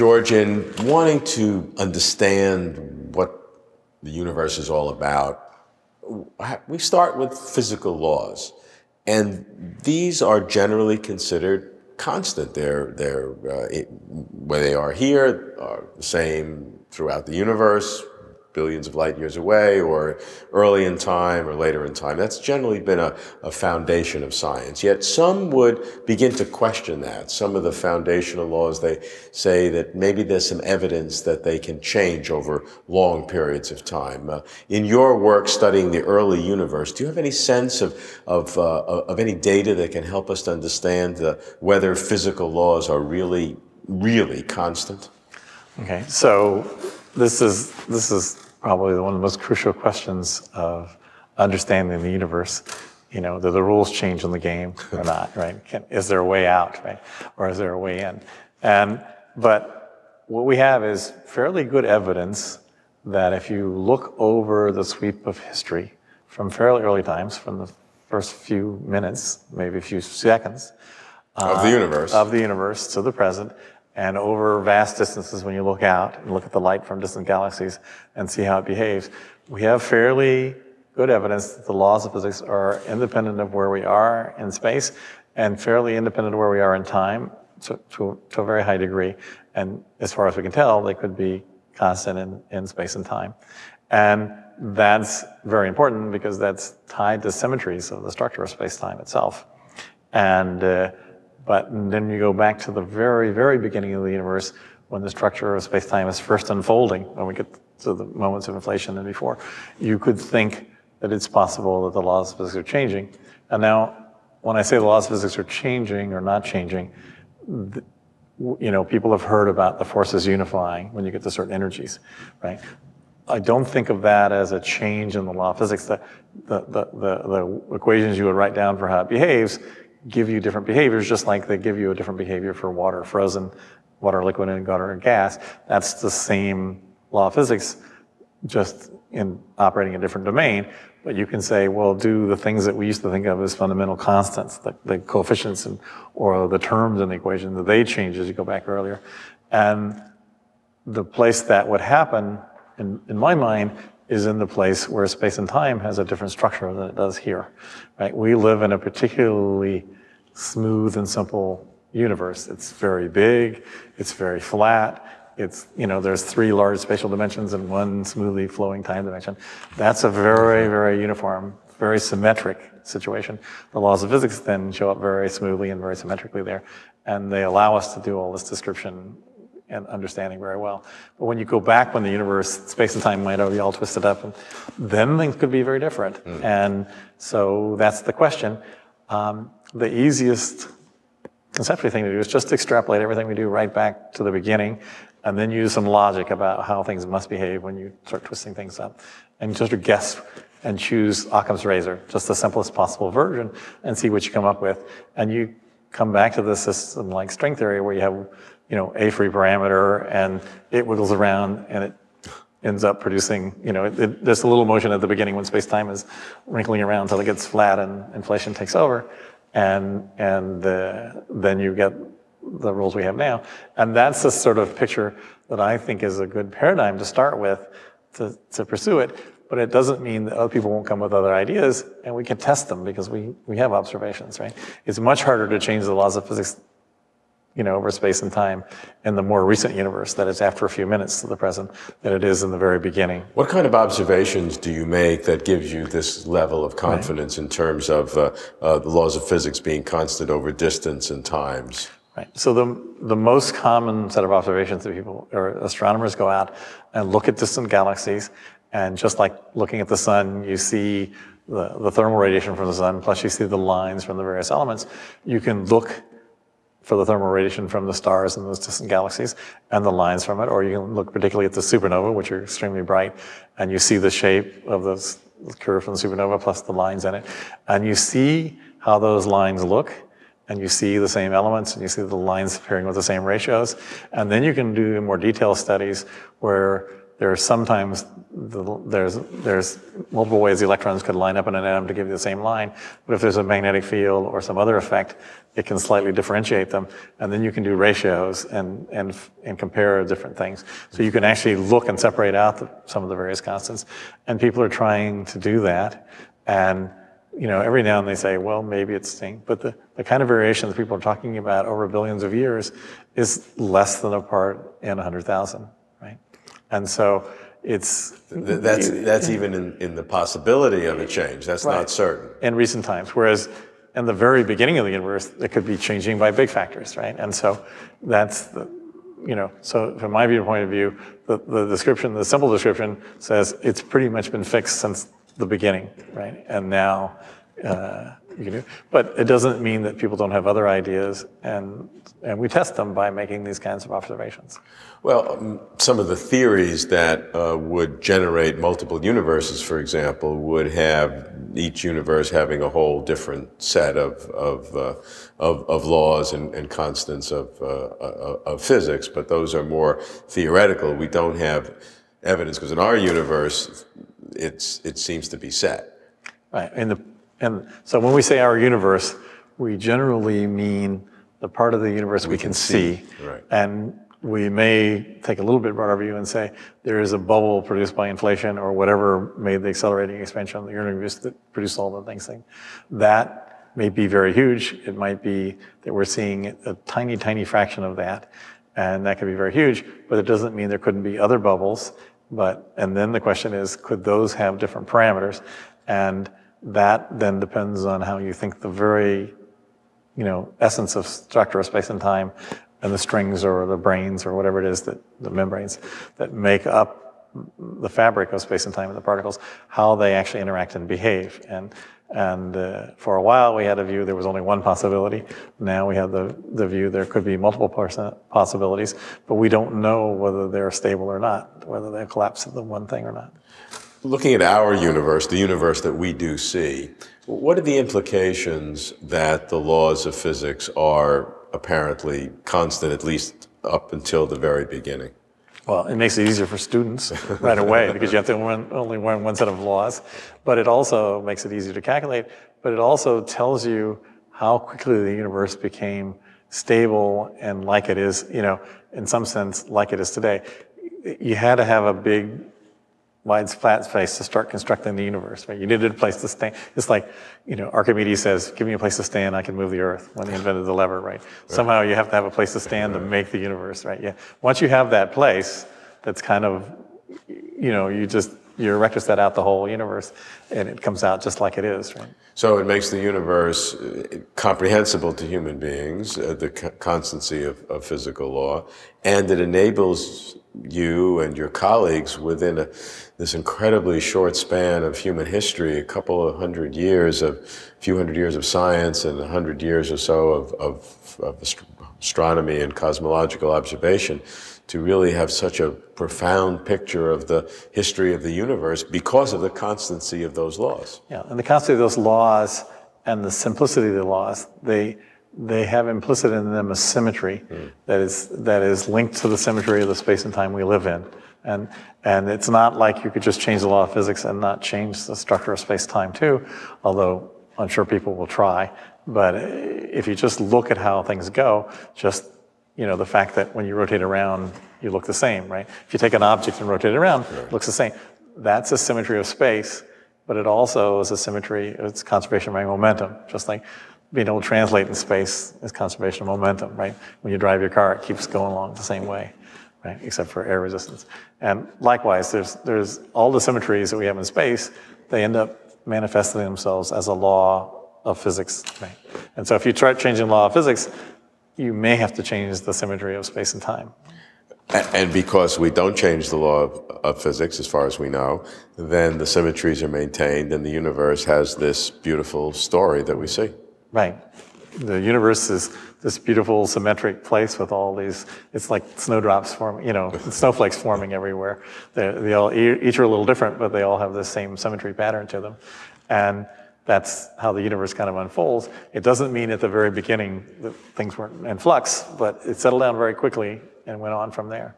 George, in wanting to understand what the universe is all about, we start with physical laws. And these are generally considered constant. They're, they're uh, it, where they are here are the same throughout the universe, billions of light years away or early in time or later in time. That's generally been a, a, foundation of science. Yet some would begin to question that. Some of the foundational laws, they say that maybe there's some evidence that they can change over long periods of time. Uh, in your work studying the early universe, do you have any sense of, of, uh, of any data that can help us to understand uh, whether physical laws are really, really constant? Okay, so this is, this is probably one of the most crucial questions of understanding the universe. You know, do the rules change in the game or not, right? Can, is there a way out, right? Or is there a way in? And, but what we have is fairly good evidence that if you look over the sweep of history from fairly early times, from the first few minutes, maybe a few seconds, of the uh, universe, of the universe to the present, and over vast distances when you look out and look at the light from distant galaxies and see how it behaves. We have fairly good evidence that the laws of physics are independent of where we are in space and fairly independent of where we are in time to, to, to a very high degree. And as far as we can tell, they could be constant in, in space and time. And that's very important because that's tied to symmetries of the structure of space-time itself. And uh, but then you go back to the very, very beginning of the universe when the structure of space-time is first unfolding, when we get to the moments of inflation and before, you could think that it's possible that the laws of physics are changing. And now, when I say the laws of physics are changing or not changing, you know, people have heard about the forces unifying when you get to certain energies, right? I don't think of that as a change in the law of physics. The, the, the, the, the equations you would write down for how it behaves give you different behaviors, just like they give you a different behavior for water, frozen, water liquid, and water and gas. That's the same law of physics, just in operating a different domain. But you can say, well, do the things that we used to think of as fundamental constants, the, the coefficients and, or the terms in the equation, that they change as you go back earlier? And the place that would happen, in, in my mind, is in the place where space and time has a different structure than it does here. Right? We live in a particularly smooth and simple universe. It's very big, it's very flat, it's, you know, there's three large spatial dimensions and one smoothly flowing time dimension. That's a very, very uniform, very symmetric situation. The laws of physics then show up very smoothly and very symmetrically there. And they allow us to do all this description and understanding very well. But when you go back when the universe, space and time might have be all twisted up, and then things could be very different. Mm. And so that's the question. Um, the easiest conceptually thing to do is just extrapolate everything we do right back to the beginning and then use some logic about how things must behave when you start twisting things up. And just guess and choose Occam's razor, just the simplest possible version, and see what you come up with. And you come back to the system like string theory where you have you know, a free parameter and it wiggles around and it ends up producing, you know, it, it, there's a little motion at the beginning when space-time is wrinkling around until it gets flat and inflation takes over. And, and uh, then you get the rules we have now. And that's the sort of picture that I think is a good paradigm to start with to, to pursue it. But it doesn't mean that other people won't come with other ideas and we can test them because we, we have observations, right? It's much harder to change the laws of physics you know, over space and time in the more recent universe that is after a few minutes to the present than it is in the very beginning. What kind of observations do you make that gives you this level of confidence right. in terms of uh, uh, the laws of physics being constant over distance and times? Right. So the, the most common set of observations that people or astronomers go out and look at distant galaxies and just like looking at the sun, you see the, the thermal radiation from the sun, plus you see the lines from the various elements. You can look for the thermal radiation from the stars and those distant galaxies and the lines from it, or you can look particularly at the supernova, which are extremely bright, and you see the shape of the curve from the supernova plus the lines in it, and you see how those lines look, and you see the same elements, and you see the lines appearing with the same ratios, and then you can do more detailed studies where there are sometimes the, there's there's multiple ways the electrons could line up in an atom to give you the same line. But if there's a magnetic field or some other effect, it can slightly differentiate them, and then you can do ratios and and and compare different things. So you can actually look and separate out the, some of the various constants, and people are trying to do that, and you know, every now and then they say, well, maybe it's staying. But the, the kind of variation that people are talking about over billions of years is less than a part in a 100,000, right? And so it's. That's, that's even in, in the possibility of a change. That's right. not certain. In recent times. Whereas in the very beginning of the universe, it could be changing by big factors, right? And so that's the, you know, so from my viewpoint of view, the, the description, the simple description says it's pretty much been fixed since the beginning, right? And now uh, you can do. But it doesn't mean that people don't have other ideas, and and we test them by making these kinds of observations. Well, um, some of the theories that uh, would generate multiple universes, for example, would have each universe having a whole different set of of uh, of, of, laws and, and constants of uh, uh, of physics. But those are more theoretical. We don't have evidence because in our universe, it's it seems to be set. Right. And the and so when we say our universe, we generally mean the part of the universe we, we can, see. see. Right. And we may take a little bit broader view and say there is a bubble produced by inflation or whatever made the accelerating expansion of the universe that produced all the things. Thing. That may be very huge. It might be that we're seeing a tiny, tiny fraction of that. And that could be very huge, but it doesn't mean there couldn't be other bubbles. But, and then the question is, could those have different parameters? And that then depends on how you think the very, you know, essence of structure of space and time and the strings or the branes or whatever it is that the membranes that make up the fabric of space and time and the particles, how they actually interact and behave. And and uh, for a while, we had a view there was only one possibility. Now we have the, the view there could be multiple possibilities, but we don't know whether they're stable or not, whether they collapse into one thing or not. Looking at our universe, the universe that we do see, what are the implications that the laws of physics are apparently constant, at least up until the very beginning? Well, it makes it easier for students right away because you have to learn, only learn one set of laws. But it also makes it easier to calculate. But it also tells you how quickly the universe became stable and like it is, you know, in some sense, like it is today. You had to have a big wide flat space to start constructing the universe, right? You needed a place to stand. It's like, you know, Archimedes says, give me a place to stand, I can move the earth when he invented the lever, right? right? Somehow you have to have a place to stand right. to make the universe, right? Yeah. Once you have that place, that's kind of, you know, you just, you electroset out the whole universe and it comes out just like it is, right? So it makes the universe uh, comprehensible to human beings, uh, the constancy of, of physical law, and it enables you and your colleagues within a, this incredibly short span of human history, a couple of hundred years of, a few hundred years of science and a hundred years or so of, of, of astronomy and cosmological observation, to really have such a profound picture of the history of the universe because of the constancy of those laws. Yeah, and the constancy of those laws and the simplicity of the laws, they they have implicit in them a symmetry mm. that is that is linked to the symmetry of the space and time we live in. And and it's not like you could just change the law of physics and not change the structure of space time too, although I'm sure people will try. But if you just look at how things go, just you know the fact that when you rotate around, you look the same, right? If you take an object and rotate it around, right. it looks the same. That's a symmetry of space, but it also is a symmetry. It's conservation of momentum, just like being able to translate in space is conservation of momentum, right? When you drive your car, it keeps going along the same way, right? Except for air resistance. And likewise, there's, there's all the symmetries that we have in space, they end up manifesting themselves as a law of physics, right? And so if you try changing the law of physics, you may have to change the symmetry of space and time. And because we don't change the law of, of, physics, as far as we know, then the symmetries are maintained and the universe has this beautiful story that we see. Right. The universe is this beautiful symmetric place with all these, it's like snowdrops forming, you know, snowflakes forming everywhere. They, they all, each are a little different, but they all have the same symmetry pattern to them. And that's how the universe kind of unfolds. It doesn't mean at the very beginning that things weren't in flux, but it settled down very quickly and went on from there.